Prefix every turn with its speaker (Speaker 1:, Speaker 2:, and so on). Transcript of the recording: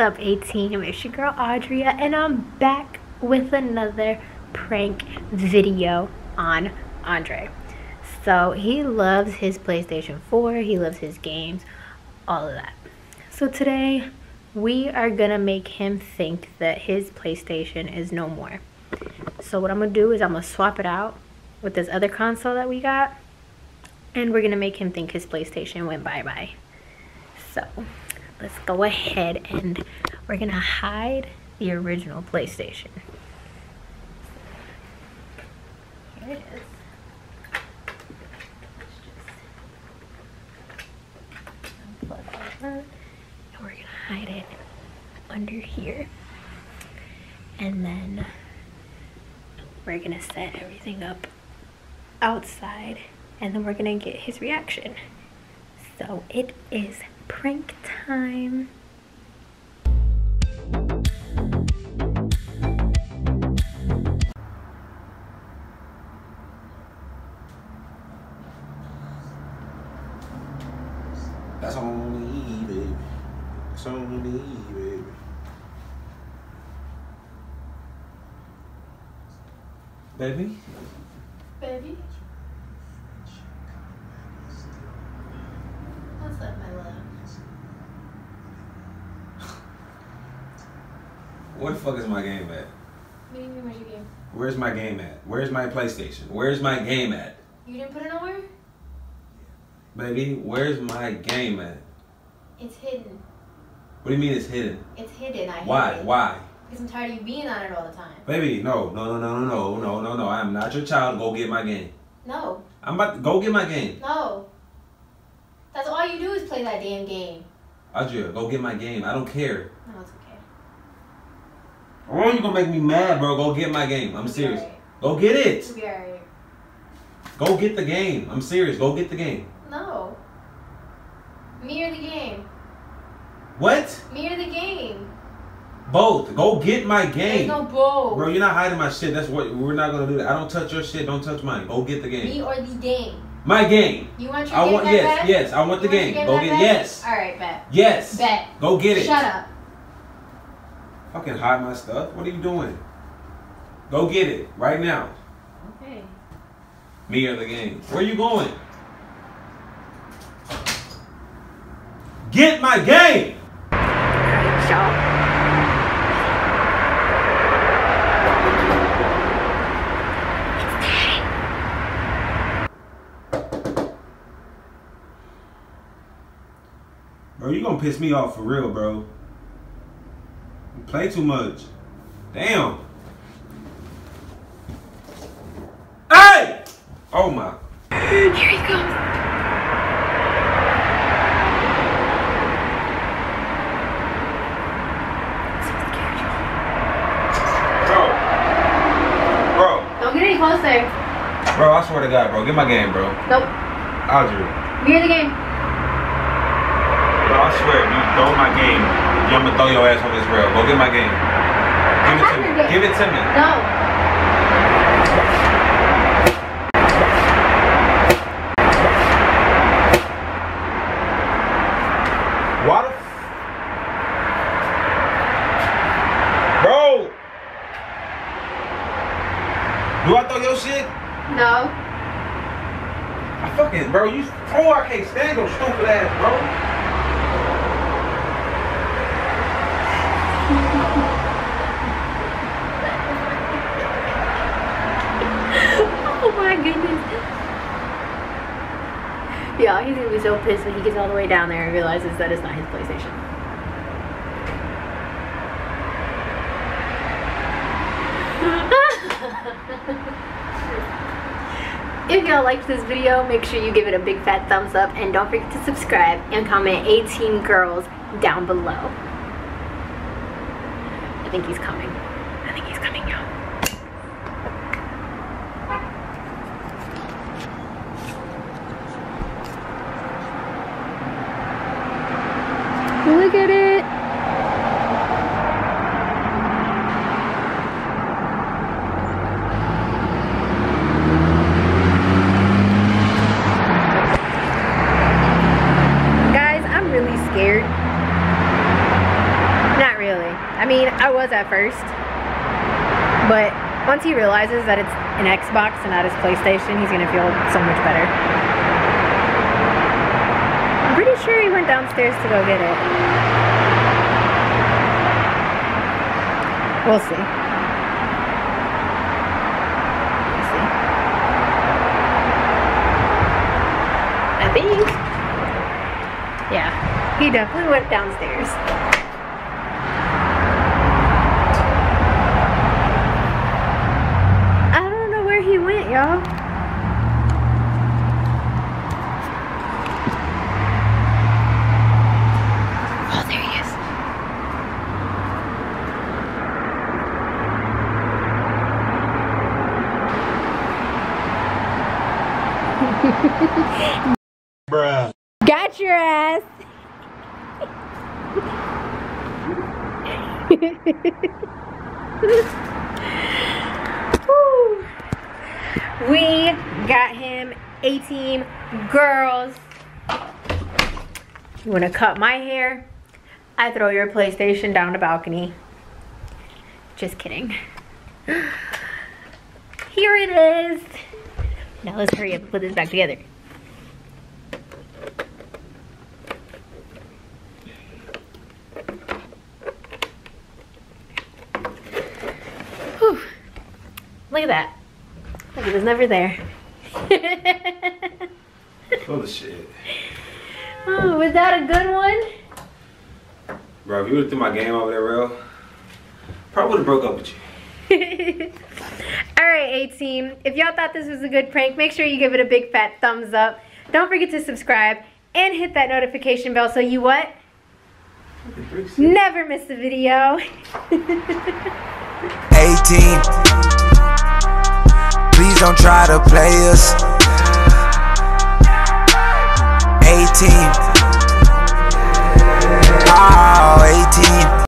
Speaker 1: up A-Team it's your girl Audria and I'm back with another prank video on Andre. So he loves his PlayStation 4 he loves his games all of that. So today we are gonna make him think that his PlayStation is no more. So what I'm gonna do is I'm gonna swap it out with this other console that we got and we're gonna make him think his PlayStation went bye-bye. So let's go ahead and we're gonna hide the original PlayStation. Here it is. Unplug and we're gonna hide it under here. And then we're gonna set everything up outside and then we're gonna get his reaction. So it is prank time.
Speaker 2: That's on me, baby. That's on me, baby. Baby?
Speaker 1: Baby? What's up, my love?
Speaker 2: Where the fuck is my game at?
Speaker 1: What do you mean, where's your game?
Speaker 2: Where's my game at? Where's my PlayStation? Where's my game at?
Speaker 1: You didn't put it nowhere?
Speaker 2: Baby, where's my game at?
Speaker 1: It's hidden.
Speaker 2: What do you mean it's hidden?
Speaker 1: It's hidden. I
Speaker 2: Why?
Speaker 1: it.
Speaker 2: Why?
Speaker 1: Because I'm tired of you being on it all the time.
Speaker 2: Baby, no, no, no, no, no, no, no, no, no. I am not your child. Go get my game.
Speaker 1: No.
Speaker 2: I'm about to go get my game.
Speaker 1: No. That's all you do is play that damn game.
Speaker 2: Adria, go get my game. I don't care.
Speaker 1: No.
Speaker 2: Oh, you gonna make me mad, bro. Go get my game. I'm serious. Go get it.
Speaker 1: It'll be alright.
Speaker 2: Go get the game. I'm serious. Go get the game.
Speaker 1: No. Me or the game?
Speaker 2: What?
Speaker 1: Me or the game?
Speaker 2: Both. Go get my
Speaker 1: There's
Speaker 2: game.
Speaker 1: no both.
Speaker 2: Bro, you're not hiding my shit. That's what we're not gonna do that. I don't touch your shit. Don't touch mine. Go get the game.
Speaker 1: Me or the game?
Speaker 2: My game.
Speaker 1: You want your
Speaker 2: I
Speaker 1: game
Speaker 2: want yes, yes. I want the
Speaker 1: You your
Speaker 2: game.
Speaker 1: game
Speaker 2: Go get
Speaker 1: back?
Speaker 2: yes,
Speaker 1: Alright, bet.
Speaker 2: yes.
Speaker 1: Bet.
Speaker 2: Go get it.
Speaker 1: Shut up.
Speaker 2: Fucking hide my stuff. What are you doing? Go get it right now.
Speaker 1: Okay.
Speaker 2: Me or the game. Where you going? Get my game.
Speaker 1: Alright, y'all.
Speaker 2: Bro, you gonna piss me off for real, bro. Play too much. Damn. Hey! Oh my.
Speaker 1: Here he comes.
Speaker 2: Bro. Bro.
Speaker 1: Don't get any closer.
Speaker 2: Bro, I swear to God, bro. Get my game, bro.
Speaker 1: Nope.
Speaker 2: Audrey.
Speaker 1: Me or the game?
Speaker 2: I swear, if you throw my game, I'm gonna throw your ass on this rail. Go get my game. Give it to me. Give it to me.
Speaker 1: No.
Speaker 2: F- Bro! Do I throw your shit?
Speaker 1: No.
Speaker 2: I fucking, bro, you, oh, I can't stand your stupid ass, bro.
Speaker 1: Oh my goodness. Yeah, he's gonna be so pissed when he gets all the way down there and realizes that it's not his PlayStation. If y'all liked this video, make sure you give it a big fat thumbs up and don't forget to subscribe and comment A-Team girls down below. I think he's coming. I think he's coming, y'all. Look at it. Guys, I'm really scared. Not I mean, I was at first. But once he realizes that it's an Xbox and not his PlayStation, he's gonna feel so much better. I'm pretty sure he went downstairs to go get it. We'll see. We'll see. I think. Yeah, he definitely went downstairs. I don't know where he went, y'all. Oh, there he is.
Speaker 2: Bruh.
Speaker 1: Got your ass. Whew. We got him A-Team girls. You wanna cut my hair? I throw your PlayStation down the balcony. Just kidding. Here it is. Now let's hurry up and put this back together. Whew. Look at that. Like it was never there.
Speaker 2: Full of shit.
Speaker 1: oh, was that a good one?
Speaker 2: Bro, if you would've threw my game over there, real, probably would've broke up with you.
Speaker 1: All right, A-Team. If y'all thought this was a good prank, make sure you give it a big fat thumbs up. Don't forget to subscribe and hit that notification bell so you what? Never miss a video.
Speaker 3: A-Team don't try to play us. A-Team. Oh, A-Team.